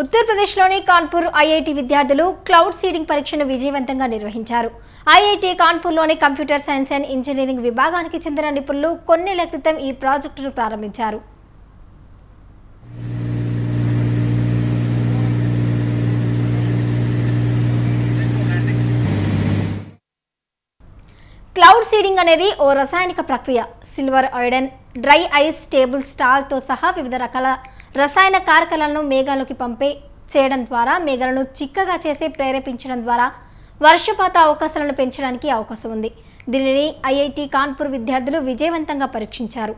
ఉత్తరప్రదేశ్లోని కాన్పూర్ ఐఐటి విద్యార్థులు cloud seeding పరీక్షను విజయవంతంగా నిర్వహించారు. ఐఐటి కాన్పూర్లోని కంప్యూటర్ సైన్స్ అండ్ ఇంజనీరింగ్ విభాగానికి చెందిన నిపుణులు కొన్నేళ్ళ క్రితం ఈ ప్రాజెక్టును ప్రారంభించారు. క్లౌడ్ సీడింగ్ అనేది ఓ రసాయనిక ప్రక్రియ. Silver iodide dry ice table స్టాల్తో సహా వివిధ రకాల రసాయన కారకాలను మేఘాలోకి పంపే చేయడం ద్వారా మేఘాలను చిక్కగా చేసి ప్రేరేపించడం ద్వారా వర్షపాత అవకాశాలను పెంచడానికి అవకాశం ఉంది. దీనిని ఐఐటి కాన్పూర్ విద్యార్థులు విజయవంతంగా పరీక్షించారు.